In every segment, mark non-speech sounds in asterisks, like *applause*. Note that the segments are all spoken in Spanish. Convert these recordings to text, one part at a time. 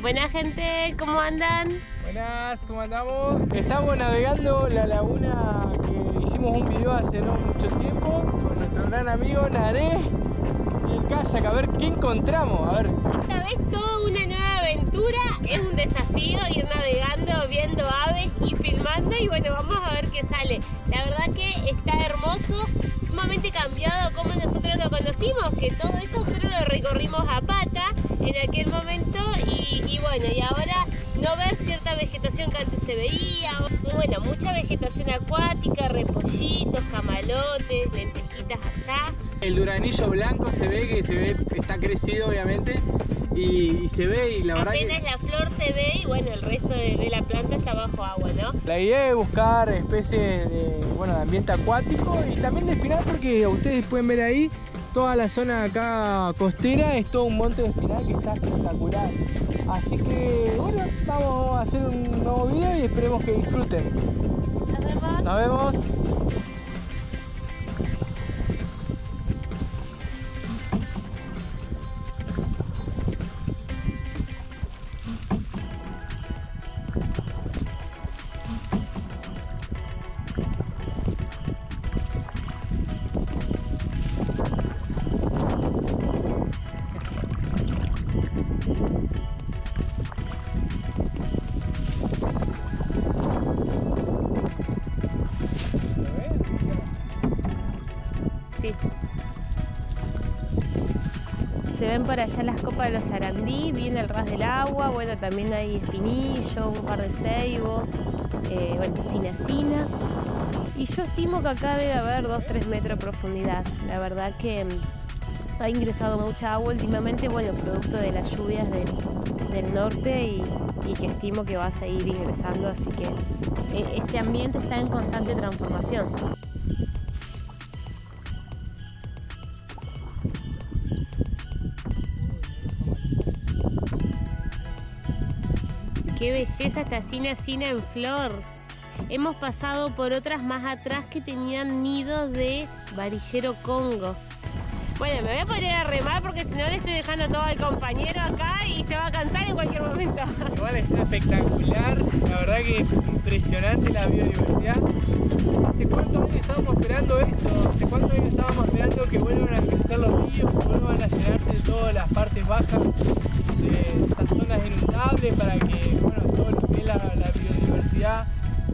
Buena gente, ¿cómo andan? Buenas, ¿cómo andamos? Estamos navegando la laguna que hicimos un video hace no mucho tiempo con nuestro gran amigo Naré y el kayak, a ver qué encontramos, a ver. Esta vez toda una nueva aventura, es un desafío ir navegando, viendo aves y filmando y bueno, vamos a ver qué sale. La verdad que está hermoso, sumamente cambiado como nosotros lo conocimos, que todo esto nosotros lo recorrimos a pata en aquel momento bueno, y ahora no ver cierta vegetación que antes se veía, bueno, mucha vegetación acuática, repollitos, camalotes, lentejitas allá. El duranillo blanco se ve que se ve, está crecido obviamente y, y se ve y la verdad Apenas que la flor se ve y bueno, el resto de, de la planta está bajo agua, ¿no? la idea es buscar especies de, bueno, de ambiente acuático y también de espinal porque ustedes pueden ver ahí toda la zona acá costera es todo un monte de espinal que está espectacular. Así que bueno, vamos a hacer un nuevo video y esperemos que disfruten. Nos vemos. Nos vemos. Se ven por allá las copas de los sarandí, viene el ras del agua, bueno, también hay espinillo, un par de ceibos, eh, bueno, cinacina. Y yo estimo que acá debe haber 2-3 metros de profundidad. La verdad que mm, ha ingresado mucha agua últimamente, bueno, producto de las lluvias del, del norte y, y que estimo que va a seguir ingresando, así que eh, ese ambiente está en constante transformación. Qué belleza esta cina cina en flor. Hemos pasado por otras más atrás que tenían nidos de varillero congo. Bueno, me voy a poner a remar porque si no le estoy dejando todo al compañero acá y se va a cansar en cualquier momento. *laughs* Igual está espectacular, la verdad que impresionante la biodiversidad. ¿Hace cuántos años estábamos esperando esto? ¿Hace cuántos años estábamos esperando que vuelvan a crecer los ríos, que vuelvan a llenarse de todas las partes bajas de estas zonas inundables para que, bueno, todo lo que es la biodiversidad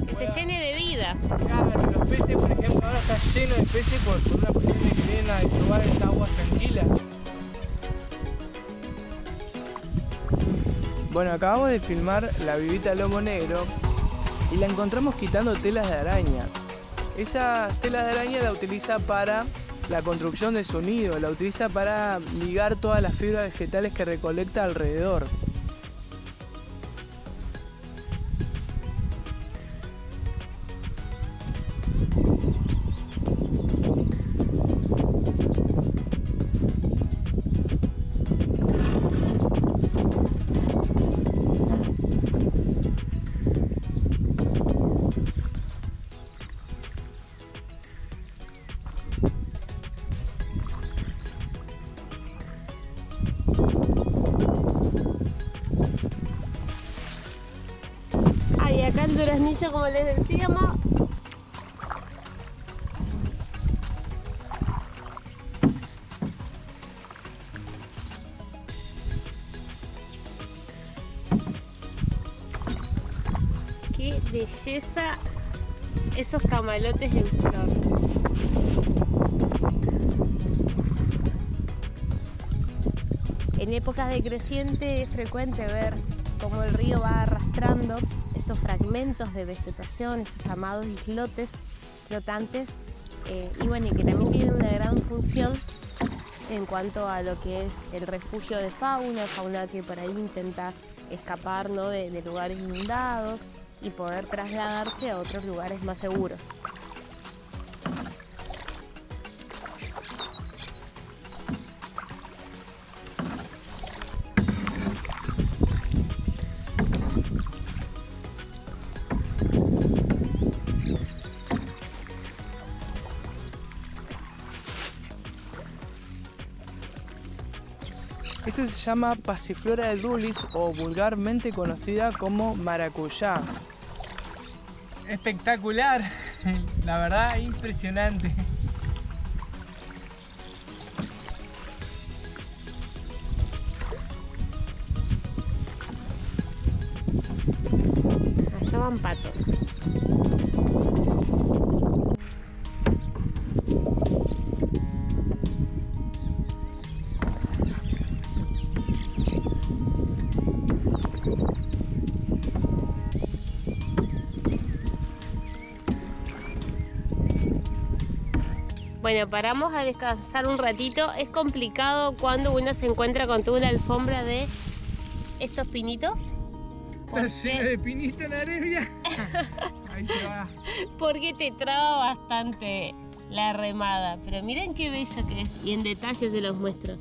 Que se llene de vida. Claro, los peces, por ejemplo, ahora está lleno de peces por, por una cuestión de que vienen a probar esta agua tranquila. Bueno, acabamos de filmar la vivita lomo negro y la encontramos quitando telas de araña. Esas telas de araña la utiliza para la construcción de su nido, la utiliza para ligar todas las fibras vegetales que recolecta alrededor. Ay, acá en Duraznillo, como les decíamos, qué belleza esos camalotes en flor. En épocas de creciente es frecuente ver cómo el río va arrastrando estos fragmentos de vegetación, estos llamados islotes flotantes, eh, y bueno, que también tienen una gran función en cuanto a lo que es el refugio de fauna, fauna que por ahí intenta escapar ¿no? de lugares inundados y poder trasladarse a otros lugares más seguros. Se llama Pasiflora de Dulis o vulgarmente conocida como maracuyá. Espectacular, *laughs* la verdad impresionante. Allá van patos. Bueno, paramos a descansar un ratito. Es complicado cuando uno se encuentra con toda una alfombra de estos pinitos. Está lleno de pinito en la *laughs* arena. Ahí se va. Porque te traba bastante la remada. Pero miren qué bello que es. Y en detalle se los muestro.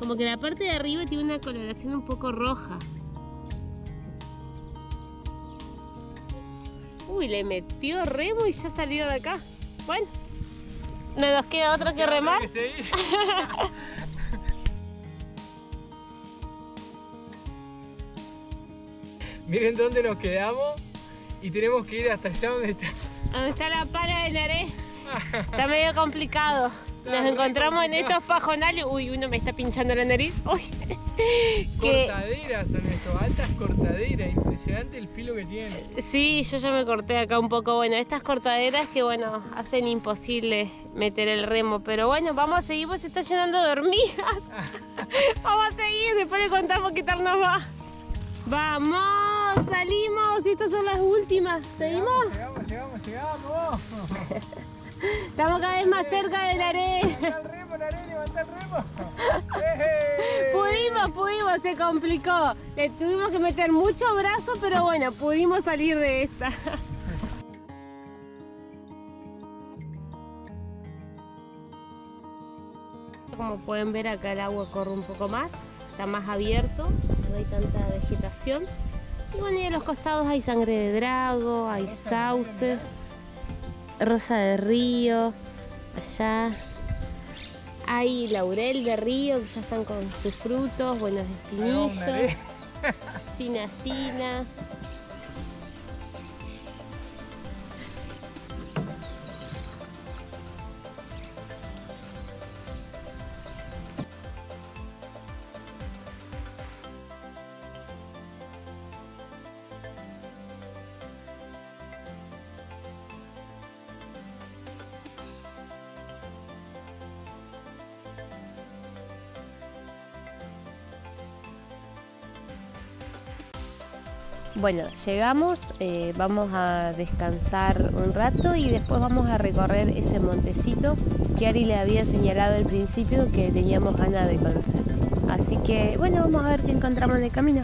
Como que la parte de arriba tiene una coloración un poco roja. Uy, le metió remo y ya salió de acá. Bueno, no nos queda otro que remar. Que. *laughs* Miren dónde nos quedamos y tenemos que ir hasta allá donde está. ¿Dónde está la pala de Naré? *laughs* Está medio complicado. Nos encontramos en estos pajonales. Uy, uno me está pinchando la nariz. *laughs* Uy. Cortaderas son estos, altas cortaderas, impresionante el filo que tiene. Sí, yo ya me corté acá un poco. Bueno, estas cortaderas que, bueno, hacen imposible meter el remo. Pero bueno, vamos a seguir, pues se está llenando de hormigas. *laughs* vamos a seguir, después le contamos qué tal nos va. Vamos, salimos. Estas son las últimas. ¿Seguimos? Llegamos, llegamos, llegamos. Estamos cada vez más cerca del arena. Levanta el remo, Naré, levanta el remo. *laughs* Pudimos, pudimos, se complicó. Le tuvimos que meter mucho brazo, pero bueno, pudimos salir de esta. *laughs* Como pueden ver acá el agua corre un poco más, está más abierto, no hay tanta vegetación. Y bueno, y a los costados hay sangre de drago, hay sauce, rosa de río, allá. Hay laurel de río que ya están con sus frutos, buenos Ahí vamos, Naré. Bueno, llegamos, eh, vamos a descansar un rato y después vamos a recorrer ese montecito que Ari le había señalado al principio que teníamos ganas de conocer. Así que bueno, vamos a ver qué encontramos en el camino.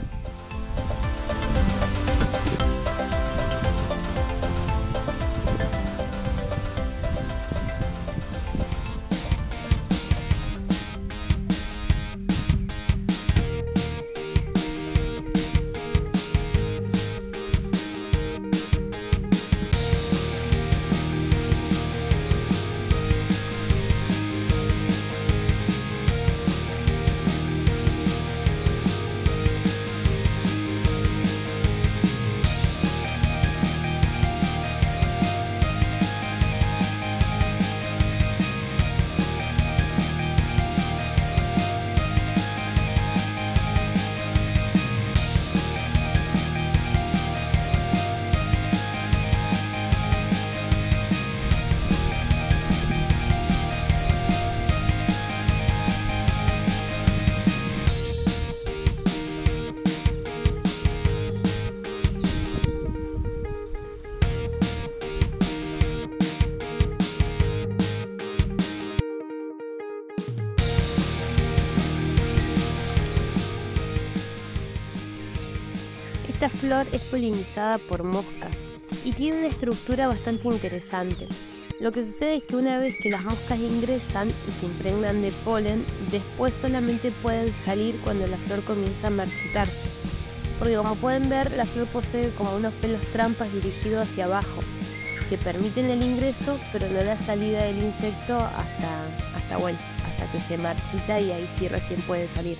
Esta flor es polinizada por moscas y tiene una estructura bastante interesante. Lo que sucede es que una vez que las moscas ingresan y se impregnan de polen, después solamente pueden salir cuando la flor comienza a marchitarse. Porque como pueden ver, la flor posee como unos pelos trampas dirigidos hacia abajo, que permiten el ingreso, pero no la salida del insecto hasta, hasta, bueno, hasta que se marchita y ahí sí recién puede salir.